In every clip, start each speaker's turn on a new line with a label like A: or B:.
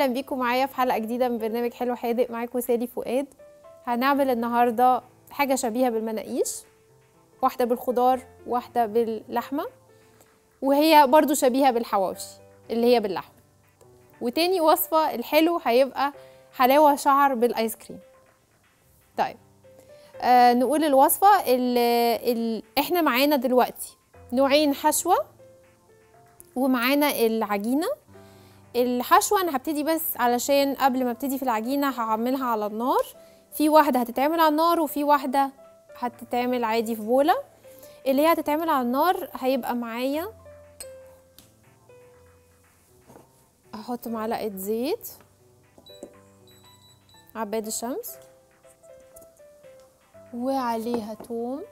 A: أهلا بيكم معايا في حلقة جديدة من برنامج حلو حادق معاكم سالي فؤاد. هنعمل النهارده حاجة شبيهة بالمناقيش واحدة بالخضار واحدة باللحمة وهي برضو شبيهة بالحواوشي اللي هي باللحمة. وتاني وصفة الحلو هيبقى حلاوة شعر بالايس كريم طيب آه نقول الوصفة اللي إحنا معانا دلوقتي نوعين حشوة ومعانا العجينة الحشوة أنا هبتدي بس علشان قبل ما أبتدي في العجينة هعملها على النار. في واحدة هتتعمل على النار وفي واحدة هتتعمل عادي في بولة. اللي هي هتتعمل على النار هيبقى معايا هحط معلقة زيت عباد الشمس وعليها توم.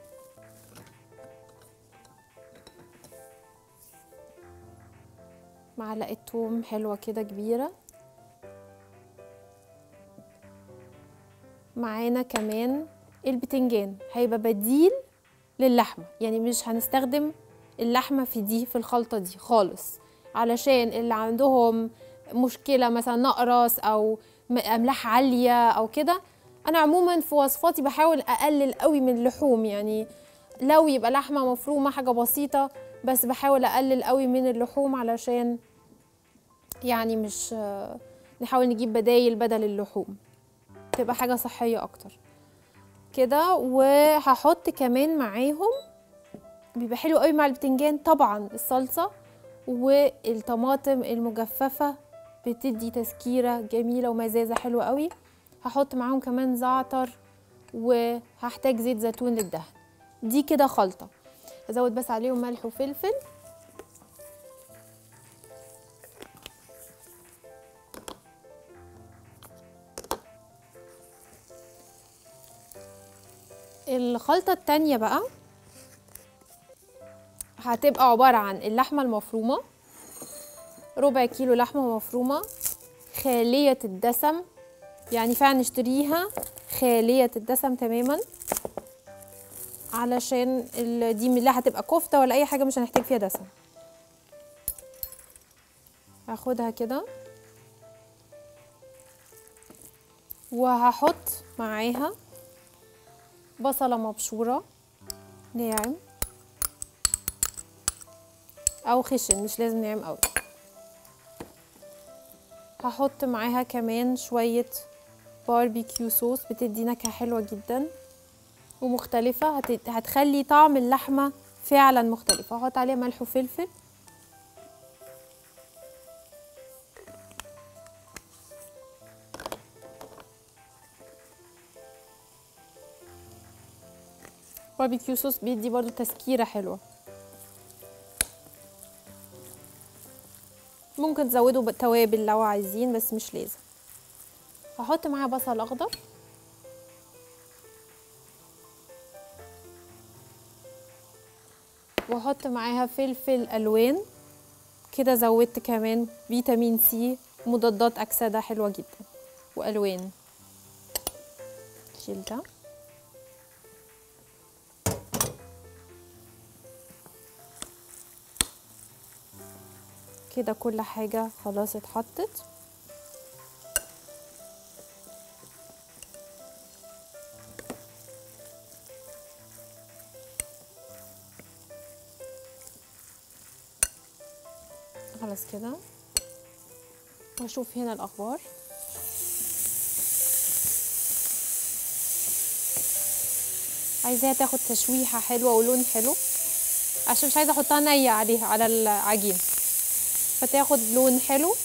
A: معلقه توم حلوة كده كبيرة. معانا كمان البتنجان هيبقى بديل للحمة. يعني مش هنستخدم اللحمة في دي في الخلطة دي خالص. علشان اللي عندهم مشكلة مثلا نقرس أو أملاح عالية أو كده أنا عموما في وصفاتي بحاول أقلل قوي من اللحوم يعني لو يبقى لحمة مفرومة حاجة بسيطة بس بحاول أقلل قوي من اللحوم علشان يعني مش نحاول نجيب بدايل بدل اللحوم. تبقى حاجة صحية أكتر. كده وهحط كمان معاهم بيبقى حلو قوي مع البتنجان طبعا الصلصة والطماطم المجففة بتدي تسكيره جميلة ومزازة حلوة قوي. هحط معاهم كمان زعتر وهحتاج زيت زيتون للدهن. دي كده خلطة. ازود بس عليهم ملح وفلفل. الخلطة التانية بقى هتبقى عبارة عن اللحمة المفرومة ربع كيلو لحمة مفرومة خالية الدسم يعني فعلا نشتريها خالية الدسم تماما. علشان دي لا هتبقى كفتة ولا أي حاجة مش هنحتاج فيها دسم. هاخدها كده. وهحط معاها بصلة مبشورة. ناعم. أو خشن مش لازم ناعم أوي. هحط معاها كمان شوية barbecue sauce بتدي نكهة حلوة جدا. ومختلفة. هت... هتخلي طعم اللحمة فعلا مختلف. هحط عليها ملح وفلفل. barbecue sauce بيدي برضو تسكيرة حلوة. ممكن تزودوا توابل لو عايزين بس مش لازم. هحط معاها بصل أخضر. وأحط معاها فلفل ألوان. كده زودت كمان فيتامين سي مضادات أكسدة حلوة جدا. وألوان. شيل ده كده كل حاجة خلاص اتحطت. خلاص كده. واشوف هنا الأخبار. عايزاها تاخد تشويحة حلوة ولون حلو. عشان مش عايزة أحطها نية عليها على العجين. فتاخد لون حلو.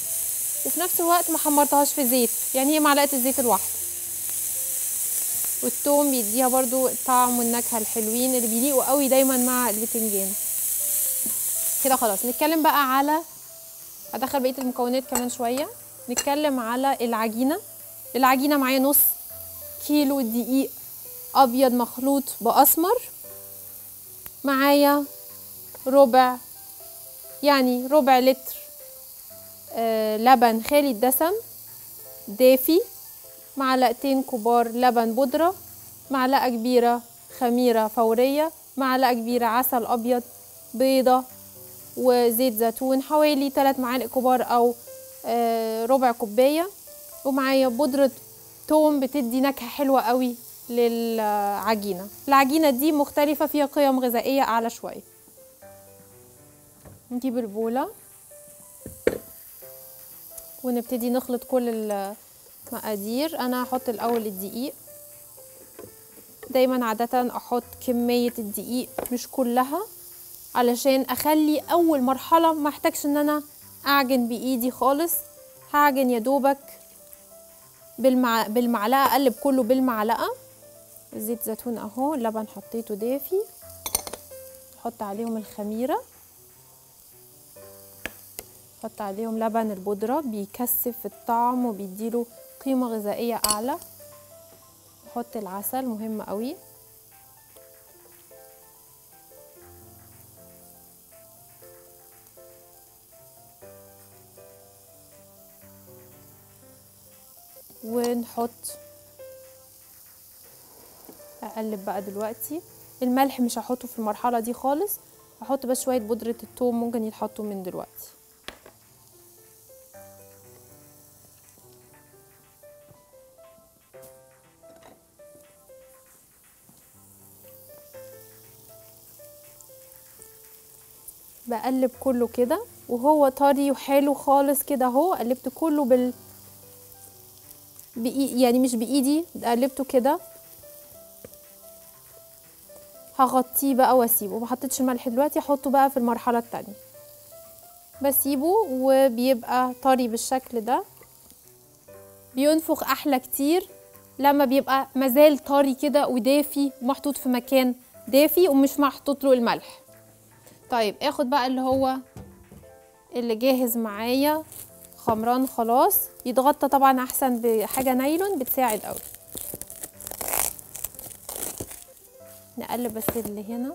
A: وفي نفس الوقت ما حمرتهاش في زيت. يعني هي معلقة الزيت الواحده والثوم بيديها برضو الطعم والنكهة الحلوين اللي بيليقوا قوي دايما مع البتنجان. كده خلاص. نتكلم بقى على هدخل بقية المكونات كمان شوية. نتكلم على العجينة. العجينة معايا نص كيلو دقيق أبيض مخلوط بأسمر. معايا ربع يعني ربع لتر آه لبن خالي الدسم دافي. معلقتين كبار لبن بودرة. معلقة كبيرة خميرة فورية. معلقة كبيرة عسل أبيض بيضة. وزيت زيتون حوالي 3 معالق كبار أو آه، ربع كوباية. ومعايا بودرة توم بتدي نكهة حلوة قوي للعجينة. العجينة دي مختلفة فيها قيم غذائية أعلى شوية. نجيب البولة. ونبتدي نخلط كل المقادير. أنا هحط الأول الدقيق. دايما عادة أحط كمية الدقيق مش كلها. علشان أخلي أول مرحلة ما احتاجش إن أنا أعجن بإيدي خالص. هعجن يا دوبك بالمع... بالمعلقة أقلب كله بالمعلقة. زيت زيتون أهو اللبن حطيته دافي. أحط عليهم الخميرة. أحط عليهم لبن البودرة بيكثف الطعم وبيديله قيمة غذائية أعلى. أحط العسل مهم قوي ونحط أقلب بقى دلوقتي. الملح مش هحطه في المرحلة دي خالص هحط بس شوية بودرة الثوم ممكن يتحطوا من دلوقتي. بقلب كله كده وهو طري وحلو خالص كده اهو قلبت كله بال يعني مش بإيدي قلبته كده. هغطيه بقى واسيبه. ما حطيتش الملح دلوقتي احطه بقى في المرحلة التانية. بسيبه وبيبقى طري بالشكل ده. بينفخ أحلى كتير. لما بيبقى مازال طري كده ودافي محطوط في مكان دافي ومش محطوط له الملح. طيب آخد بقى اللي هو اللي جاهز معايا. خمران خلاص. يتغطى طبعا أحسن بحاجة نايلون بتساعد قوي نقلب بس اللي هنا.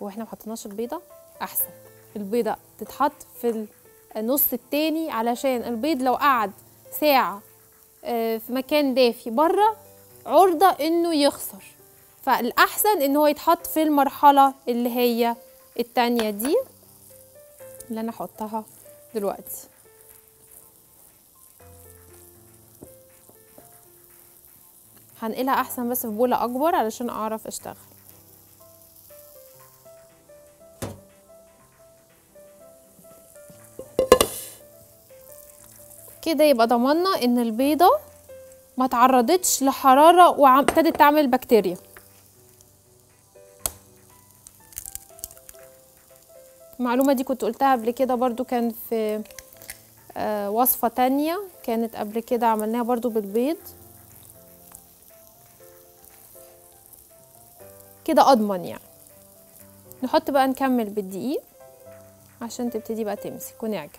A: وإحنا ما حطيناش البيضة. أحسن. البيضة تتحط في النص التاني علشان البيض لو قعد ساعة في مكان دافي بره عرضة إنه يخسر. فالأحسن إن هو يتحط في المرحلة اللي هي التانية دي اللي أنا احطها دلوقتي. هنقلها أحسن بس في بولة أكبر علشان أعرف أشتغل. كده يبقى ضمنا إن البيضة ما تعرضتش لحرارة وابتدت تعمل بكتيريا. المعلومة دي كنت قلتها قبل كده برضو كان في آه وصفة تانية كانت قبل كده عملناها برضو بالبيض. كده أضمن يعني. نحط بقى نكمل بالدقيق عشان تبتدي بقى تمسك ونعجن.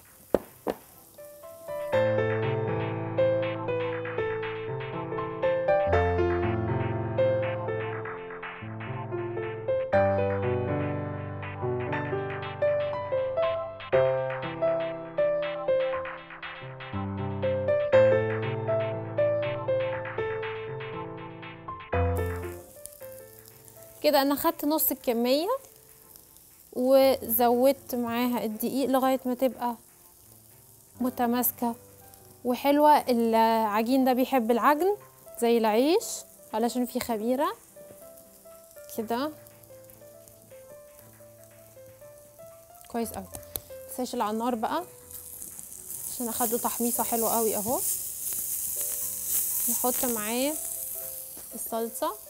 A: كده أنا خدت نص الكمية وزودت معاها الدقيق لغاية ما تبقى متماسكة. وحلوة العجين ده بيحب العجن زي العيش علشان فيه خميره كده. كويس قوي متنساش على النار بقى عشان اخد له تحميصة حلوة قوي أهو. نحط معاه الصلصة.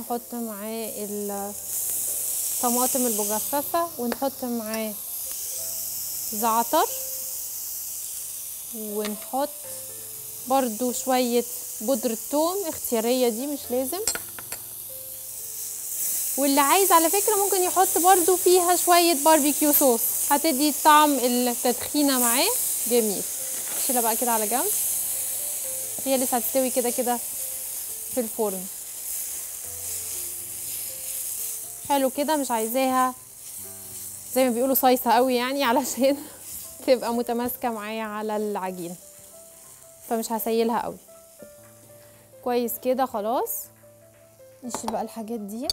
A: نحط معاه الطماطم المجففة ونحط معاه زعتر ونحط برضو شوية بودرة ثوم اختيارية دي مش لازم. واللي عايز على فكرة ممكن يحط برضو فيها شوية باربيكيو صوص هتدي طعم التدخينة معاه. جميل. شيلها بقى كده على جنب. هي لسه هتستوي كده كده في الفرن. حلو كده مش عايزاها زي ما بيقولوا صيصة قوي يعني علشان تبقى متماسكة معايا على العجين. فمش هسيلها قوي. كويس كده خلاص. نشيل بقى الحاجات دي.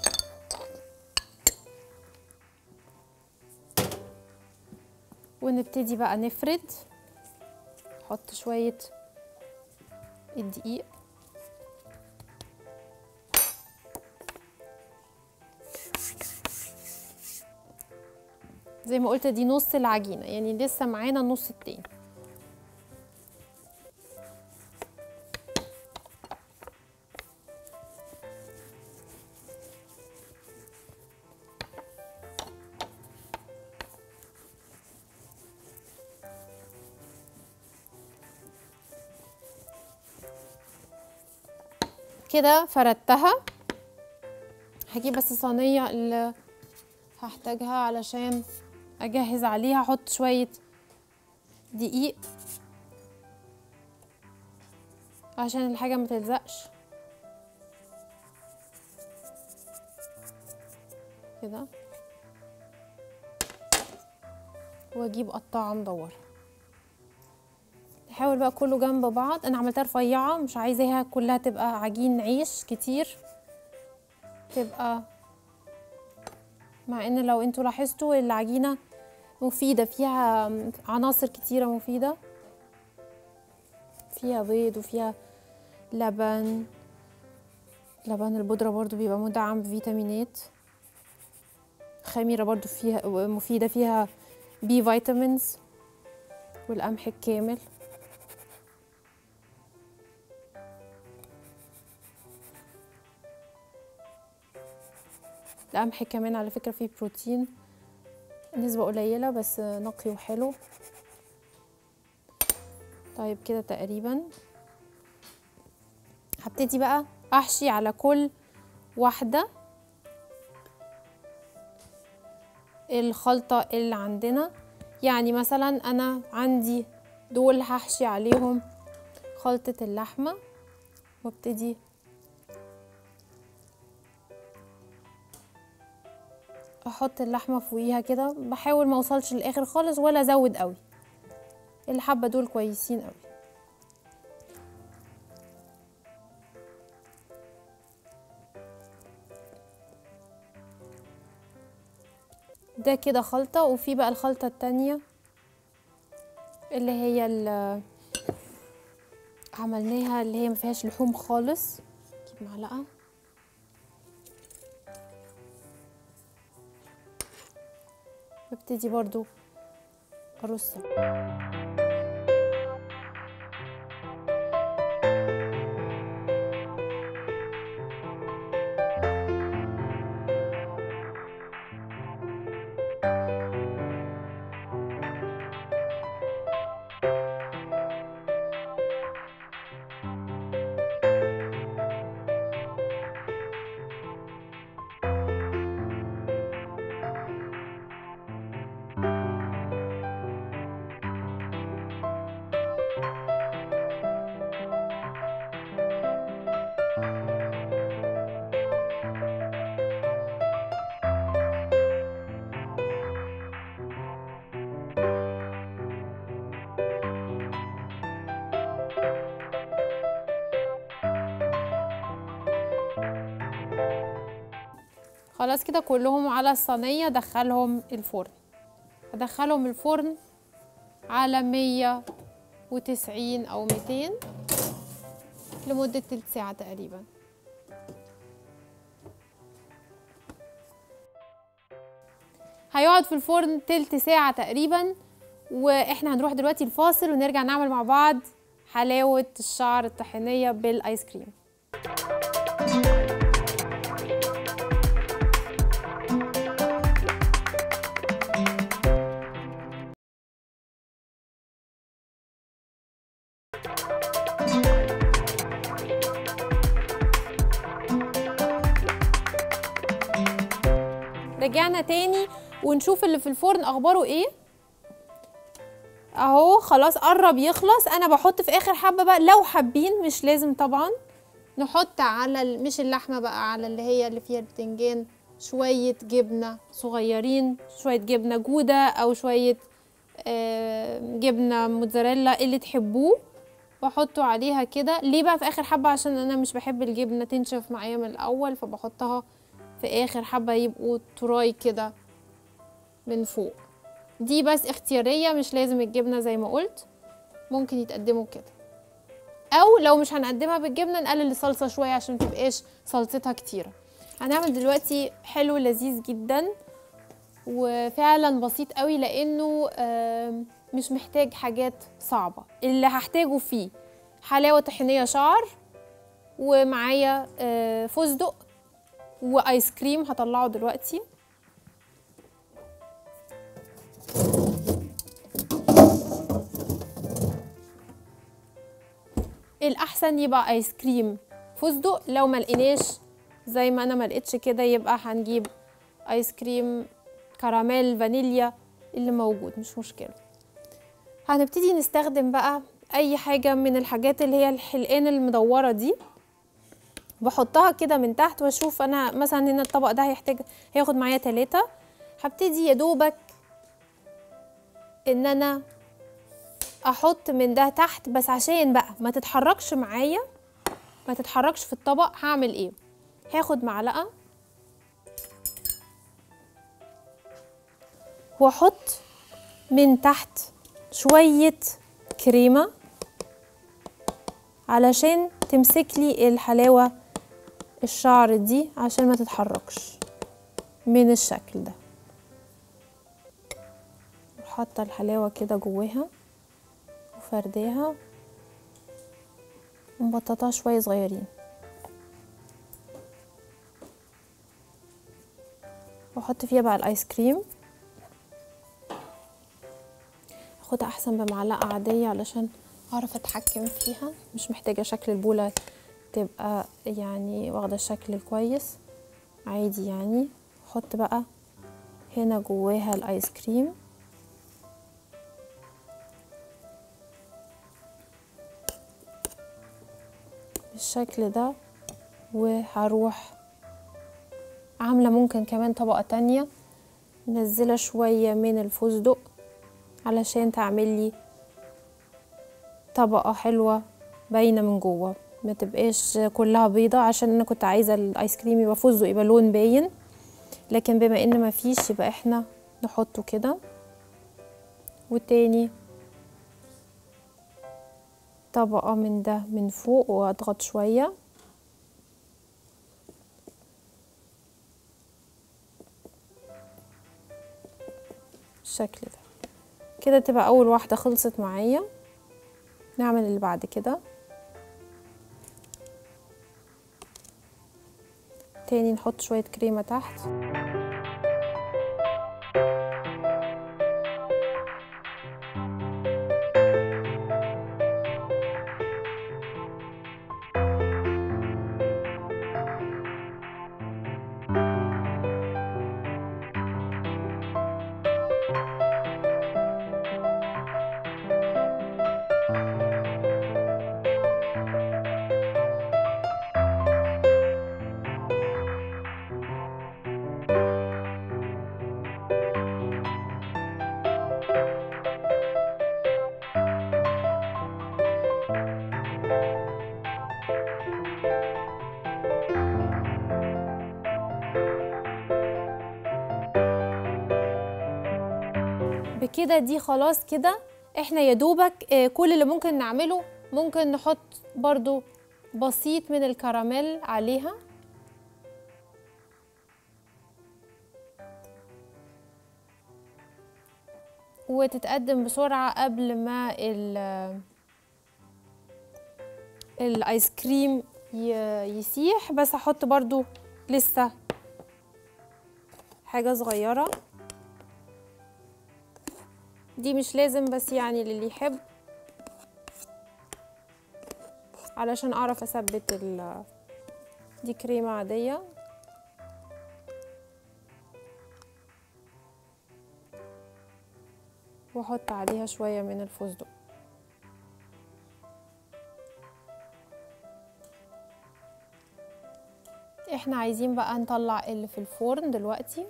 A: ونبتدي بقى نفرد. نحط شوية الدقيق. زي ما قلت دي نص العجينة يعني لسه معانا النص التاني. كده فردتها. هجيب بس الصينية اللي هحتاجها علشان أجهز عليها أحط شوية دقيق عشان الحاجة ما تلزقش. كده. وأجيب قطاعة مدورة. نحاول بقى كله جنب بعض. أنا عملتها رفيعة مش عايزاها كلها تبقى عجين عيش كتير. تبقى مع إن لو أنتوا لاحظتوا العجينة مفيدة فيها عناصر كتيرة مفيدة. فيها بيض وفيها لبن. لبن البودرة برضو بيبقى مدعم بفيتامينات. خميرة برضو فيها مفيدة فيها بي فيتامينز والقمح الكامل. القمح كمان على فكرة فيه بروتين. نسبة قليلة بس نقي وحلو. طيب كده تقريبا. هبتدي بقى أحشي على كل واحدة الخلطة اللي عندنا. يعني مثلا أنا عندي دول هحشي عليهم خلطة اللحمة. وابتدي أحط اللحمة فوقيها كده. بحاول ما اوصلش للآخر خالص ولا أزود قوي. الحبة دول كويسين قوي. ده كده خلطة وفي بقى الخلطة التانية اللي هي اللي عملناها اللي هي ما فيهاش لحوم خالص. معلقة. ببتدي برضو ارصها خلاص كده كلهم على الصينية دخلهم الفرن. هدخلهم الفرن على مية وتسعين أو ميتين لمدة تلت ساعة تقريبا. هيقعد في الفرن تلت ساعة تقريبا وإحنا هنروح دلوقتي الفاصل ونرجع نعمل مع بعض حلاوة الشعر الطحينية بالآيس كريم. رجعنا تاني ونشوف اللي في الفرن أخباره إيه. أهو خلاص قرب يخلص. أنا بحط في آخر حبة بقى لو حابين مش لازم طبعا. نحط على مش اللحمة بقى على اللي هي اللي فيها البتنجان شوية جبنة صغيرين شوية جبنة جودة أو شوية آه، جبنة موتزاريلا اللي تحبوه. واحطه عليها كده. ليه بقى في آخر حبة؟ عشان أنا مش بحب الجبنة تنشف معايا من الأول فبحطها في آخر حبة يبقوا تراي كده من فوق. دي بس اختيارية مش لازم الجبنة زي ما قلت. ممكن يتقدموا كده. أو لو مش هنقدمها بالجبنة نقلل الصلصة شوية عشان متبقاش صلصتها كتيرة. هنعمل دلوقتي حلو لذيذ جدا وفعلا بسيط قوي لأنه مش محتاج حاجات صعبة. اللي هحتاجه فيه حلاوة طحينية شعر ومعايا آه، فستق وآيس كريم هطلعه دلوقتي. الأحسن يبقى آيس كريم. فستق لو ما لقيناش زي ما أنا ما لقيتش كده يبقى هنجيب آيس كريم كراميل فانيليا اللي موجود مش مشكلة. هنبتدي نستخدم بقى أي حاجة من الحاجات اللي هي الحلقان المدورة دي. بحطها كده من تحت واشوف أنا مثلا هنا الطبق ده هيحتاج هياخد معايا تلاتة. هبتدي يا دوبك ان أنا أحط من ده تحت بس عشان بقى ما تتحركش معايا ما تتحركش في الطبق هعمل إيه؟ هاخد معلقة واحط من تحت شوية كريمة علشان تمسك لي الحلاوة الشعر دي عشان ما تتحركش من الشكل ده. حاطة الحلاوة كده جواها وفرداها ومبططاها شوية صغيرين. وأحط فيها بقى الآيس كريم. آخدها أحسن بمعلقة عادية علشان أعرف أتحكم فيها مش محتاجة شكل البولة تبقى يعني واخدة الشكل الكويس عادي يعني. أحط بقى هنا جواها الآيس كريم. بالشكل ده وهروح عاملة ممكن كمان طبقة تانية. منزلة شوية من الفستق علشان تعمل لي طبقة حلوة باينة من جوه. ما تبقاش كلها بيضة عشان أنا كنت عايزة الآيس كريم يبقى فستق يبقى لون باين. لكن بما إن ما فيش يبقى إحنا نحطه كده. والتاني طبقة من ده من فوق واضغط شوية. بالشكل ده. كده تبقى أول واحدة خلصت معايا. نعمل اللي بعد كده. تاني نحط شوية كريمة تحت. بكده دي خلاص كده. إحنا يا دوبك آه، كل اللي ممكن نعمله ممكن نحط برضو بسيط من الكراميل عليها. وتتقدم بسرعة قبل ما ال الآيس كريم يسيح. بس هحط برضو لسه حاجة صغيرة. دي مش لازم بس يعني للي يحب. علشان أعرف أثبت ال دي كريمة عادية. وأحط عليها شوية من الفستق. إحنا عايزين بقى نطلع اللي في الفرن دلوقتي.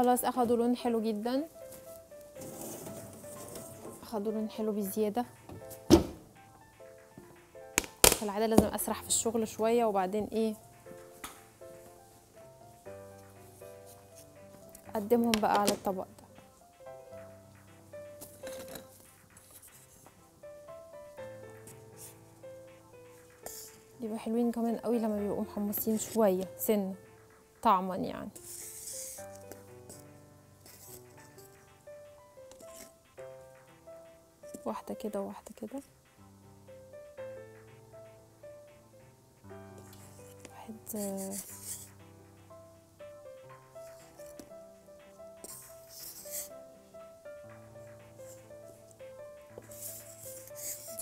A: خلاص أخدوا لون حلو جدا. أخدوا لون حلو بزيادة. في العادة لازم أسرح في الشغل شوية وبعدين إيه أقدمهم بقى على الطبق ده. بيبقوا حلوين كمان قوي لما بيبقوا محمصين شوية سن طعما يعني. واحدة كده وواحده كده. واحد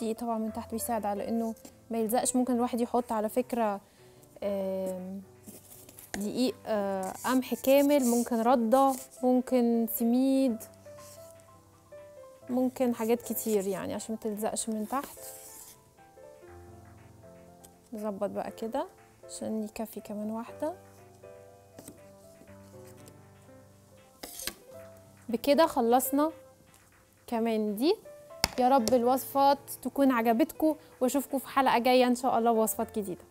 A: دي طبعا من تحت بيساعد على إنه ما يلزقش. ممكن الواحد يحط على فكرة دقيق آه، قمح كامل ممكن ردة ممكن سميد. ممكن حاجات كتير يعني عشان ما تلزقش من تحت. نظبط بقى كده عشان يكفي كمان واحدة. بكده خلصنا كمان دي. يا رب الوصفات تكون عجبتكم واشوفكم في حلقة جاية إن شاء الله بوصفات جديدة.